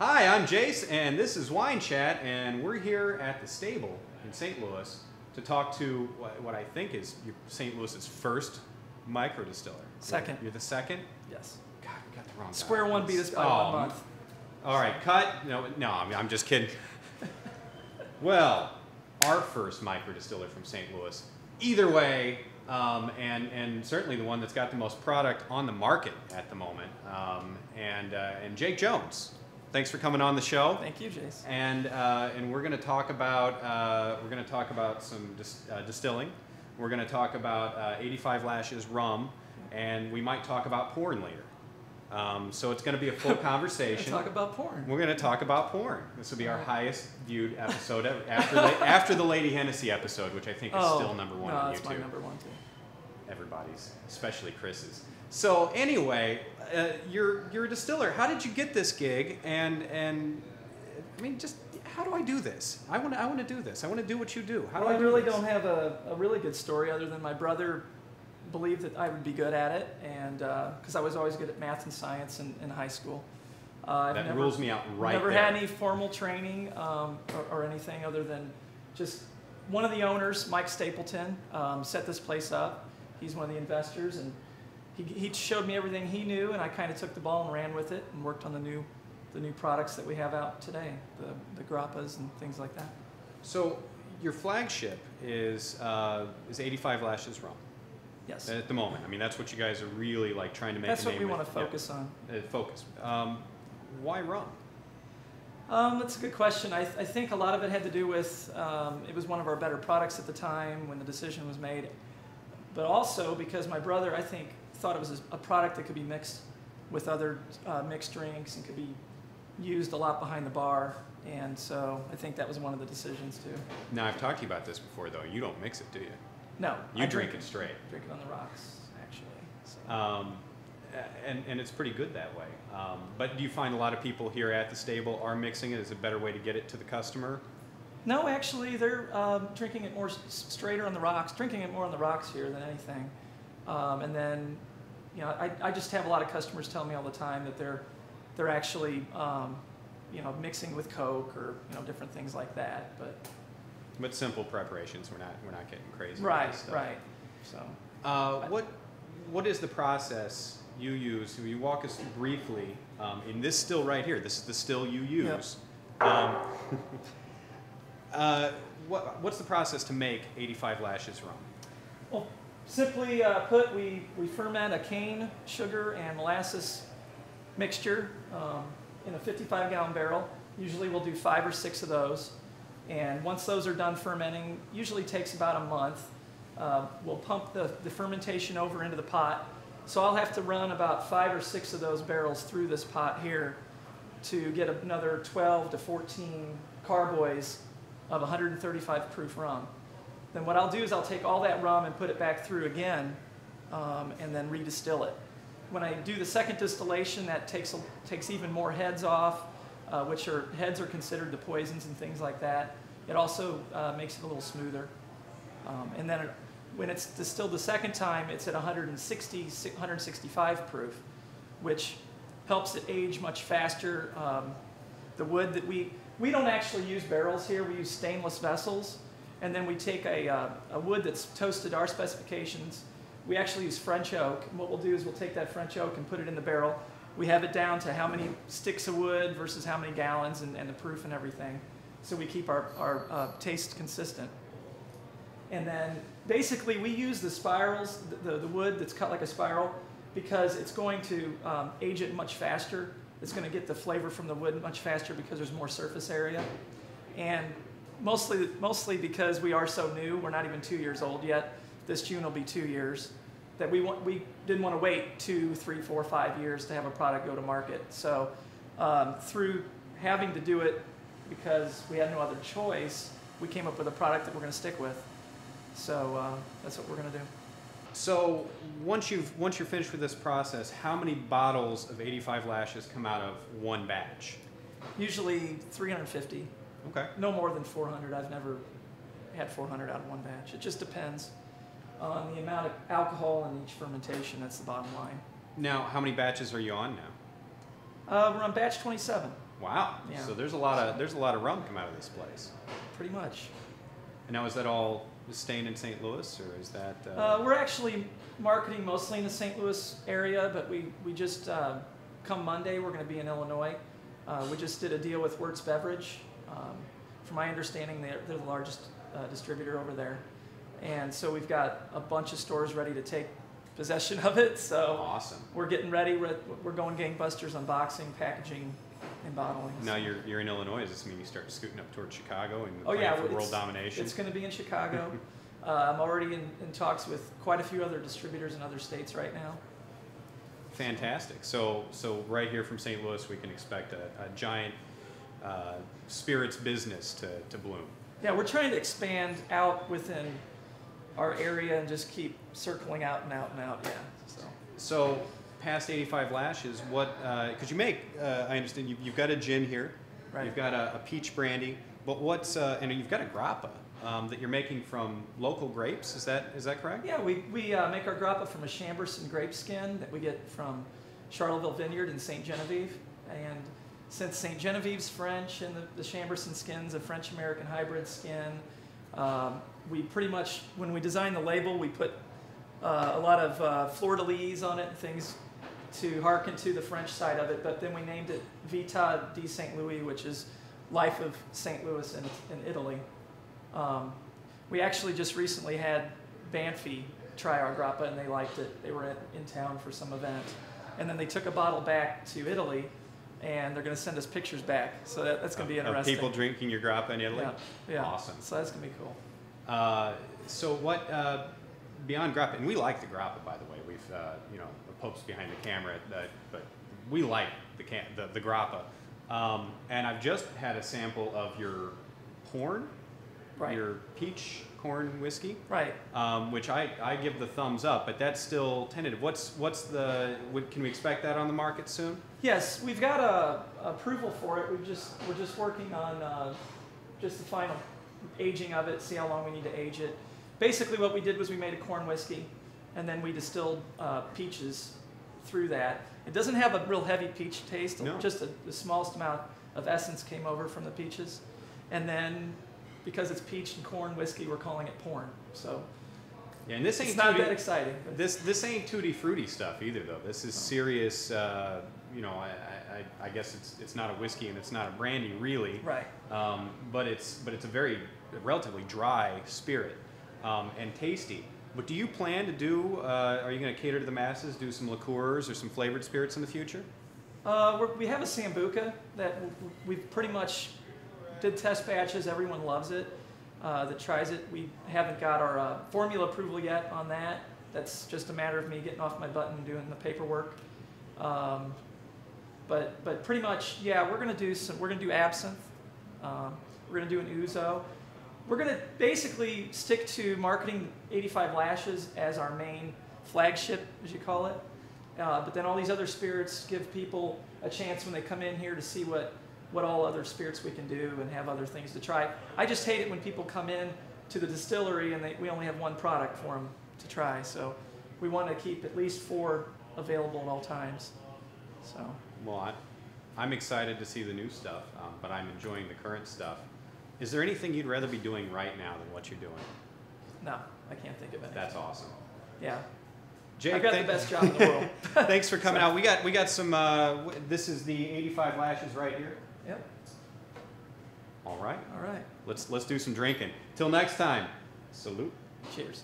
Hi, I'm Jace, and this is Wine Chat, and we're here at the stable in St. Louis to talk to what, what I think is your- St. Louis's first micro distiller. Second. You're the second? Yes. God, we got the wrong guy. Square one beat us by Oh, one month. All right, cut. No, no, I'm, I'm just kidding. well, our first micro distiller from St. Louis. Either way, um, and and certainly the one that's got the most product on the market at the moment. Um, and uh, and Jake Jones, thanks for coming on the show. Thank you, Jace. And uh, and we're going to talk about uh, we're going to talk about some dis- uh, distilling. We're going to talk about uh, 85 lashes rum, and we might talk about porn later. Um, so it's going to be a full conversation. talk about porn. We're going to talk about porn. This will be our highest viewed episode ever, after the, after the Lady Hennessy episode, which I think is oh, still number one no, on that's my YouTube. number one too. Everybody's, especially Chris's. So anyway, uh, you're you're a distiller. How did you get this gig? And and I mean, just how do I do this? I want to I want to do this. I want to do what you do. How well, do I, I do really this? don't have a, a really good story other than my brother believed that I would be good at it, and because I was always good at math and science in, in high school. Uh, That never, rules me out right never there. had any formal training um, or, or anything other than just one of the owners, Mike Stapleton, um, set this place up. He's one of the investors, and he, he showed me everything he knew, and I kind of took the ball and ran with it and worked on the new the new products that we have out today, the the grappas and things like that. So your flagship is uh, is 85 lashes rum Yes, at the moment. I mean, that's what you guys are really like trying to make. that's a what we want with. to Yeah. focus on. Uh, focus. Um, why rum? Um, that's a good question. I, I think a lot of it had to do with um, it was one of our better products at the time when the decision was made, but also because my brother, I think, thought it was a product that could be mixed with other uh, mixed drinks and could be used a lot behind the bar, and so I think that was one of the decisions too. Now I've talked to you about this before, though. You don't mix it, do you? No, You I drink it straight. Drink it on the rocks, actually. So. Um, and, and it's pretty good that way. Um, but do you find a lot of people here at the stable are mixing it as a better way to get it to the customer? No, actually, they're um, drinking it more straighter on the rocks, drinking it more on the rocks here than anything. Um, and then, you know, I, I just have a lot of customers tell me all the time that they're they're actually, um, you know, mixing with Coke or you know different things like that. But But simple preparations. We're not we're not getting crazy. right, right. So Uh, what what is the process you use? You walk us briefly um, in this still right here? This is the still you use. Um, uh, what, what's the process to make 85 lashes rum? Well, simply uh, put, we, we ferment a cane, sugar, and molasses mixture um, in a 55 gallon barrel. Usually we'll do five or six of those. And once those are done fermenting, usually takes about a month. Uh, we'll pump the, the fermentation over into the pot. So I'll have to run about five or six of those barrels through this pot here to get another 12 to 14 carboys of 135 proof rum. Then what I'll do is I'll take all that rum and put it back through again um, and then redistill it. When I do the second distillation, that takes, takes even more heads off, uh, which are, heads are considered the poisons and things like that. It also uh, makes it a little smoother. Um, and then it, when it's distilled the second time, it's at 160, 165 proof, which helps it age much faster. Um, the wood that we, we don't actually use barrels here, we use stainless vessels. And then we take a, uh, a wood that's toasted our specifications. We actually use French oak. And what we'll do is we'll take that French oak and put it in the barrel. We have it down to how many sticks of wood versus how many gallons and, and the proof and everything. So we keep our, our uh, taste consistent. And then basically we use the spirals, the, the, the wood that's cut like a spiral, because it's going to um, age it much faster. It's going to get the flavor from the wood much faster because there's more surface area. And mostly, mostly because we are so new, we're not even two years old yet. This June will be two years. That we want, we didn't want to wait two, three, four, five years to have a product go to market. So um, through having to do it because we had no other choice, we came up with a product that we're going to stick with. So uh, that's what we're going to do. So once you've once you're finished with this process, how many bottles of 85 lashes come out of one batch? Usually 350, Okay. no more than 400. I've never had 400 out of one batch. It just depends on the amount of alcohol in each fermentation. That's the bottom line. Now, how many batches are you on now? Uh, we're on batch 27. Wow. Yeah. So there's a lot of there's a lot of rum come out of this place. pretty much. And now is that all staying in St. Louis, or is that? Uh, Uh, we're actually marketing mostly in the St. Louis area, but we, we just, uh, come Monday, we're going to be in Illinois. Uh, we just did a deal with Wirtz Beverage. Um, from my understanding, they're, they're the largest uh, distributor over there. And so we've got a bunch of stores ready to take possession of it. So awesome. we're getting ready. We're, we're going gangbusters on boxing, packaging, and bottling. Now you're you're in Illinois. Does this mean you start scooting up towards Chicago and Oh, yeah, for world domination? It's going to be in Chicago. uh, I'm already in, in talks with quite a few other distributors in other states right now. Fantastic. So, so right here from St. Louis, we can expect a, a giant uh, spirits business to, to bloom. Yeah, we're trying to expand out within our area and just keep circling out and out and out. Yeah. So So, past 85 lashes, what? Because you make, uh, I understand you, you've got a gin here, Right. you've got a, a peach brandy, but what's uh, and you've got a grappa um, that you're making from local grapes. Is that is that correct? yeah, we we uh, make our grappa from a Chambourcin grape skin that we get from Charleville Vineyard in St. Genevieve, and since St. Genevieve's French and the, the Chambourcin skin's a French American hybrid skin, um, we pretty much when we design the label we put uh, a lot of uh, fleur de lis on it and things to hearken to the French side of it, but then we named it Vita di St. Louis, which is Life of St. Louis in, in Italy. Um, we actually just recently had Banfi try our grappa and they liked it. They were in, in town for some event. And then they took a bottle back to Italy and they're going to send us pictures back. So that, that's going to be Of- of interesting. people drinking your grappa in Italy. Yeah, yeah. Awesome. So that's going to be cool. Uh, so what uh, beyond grappa, and we like the grappa, by the way. We've uh, you know the Pope's behind the camera, but, but we like the can the, the grappa. Um, and I've just had a sample of your corn, Right. your peach corn whiskey, Right. um, which I, I give the thumbs up, but that's still tentative. What's what's the what, can we expect that on the market soon? Yes, we've got a approval for it. We've just we're just working on uh, just the final aging of it. See how long we need to age it. Basically, what we did was we made a corn whiskey, and then we distilled uh, peaches through that. It doesn't have a real heavy peach taste. No. Just a, the smallest amount of essence came over from the peaches, and then because it's peach and corn whiskey, we're calling it porn. So Yeah, and this ain't it's not that exciting. but- This this ain't tutti frutti stuff either, though. This is serious. Uh, you know, I, I, I guess it's it's not a whiskey and it's not a brandy really, Right. um, but it's but it's a very relatively dry spirit um, and tasty. But do you plan to do? Uh, are you going to cater to the masses? Do some liqueurs or some flavored spirits in the future? Uh, we have a Sambuca that we've pretty much did test batches. Everyone loves it uh, that tries it. We haven't got our uh, formula approval yet on that. That's just a matter of me getting off my butt and doing the paperwork. Um, but but pretty much, yeah, we're gonna do some. We're gonna do absinthe. Um, we're gonna do an ouzo. We're gonna basically stick to marketing 85 Lashes as our main flagship, as you call it. Uh, but then all these other spirits give people a chance when they come in here to see what, what all other spirits we can do and have other things to try. I just hate it when people come in to the distillery and they, we only have one product for them to try. So we want to keep at least four available at all times. So Well, I, I'm excited to see the new stuff, um, but I'm enjoying the current stuff. Is there anything you'd rather be doing right now than what you're doing? no, I can't think of anything. That's awesome. Yeah, Jake, I've got the best job in the world. Thanks for coming out. We got we got some. Uh, w- this is the 85 lashes right here. Yep. All right. All right. Let's let's do some drinking. Till next time. Salute. Cheers.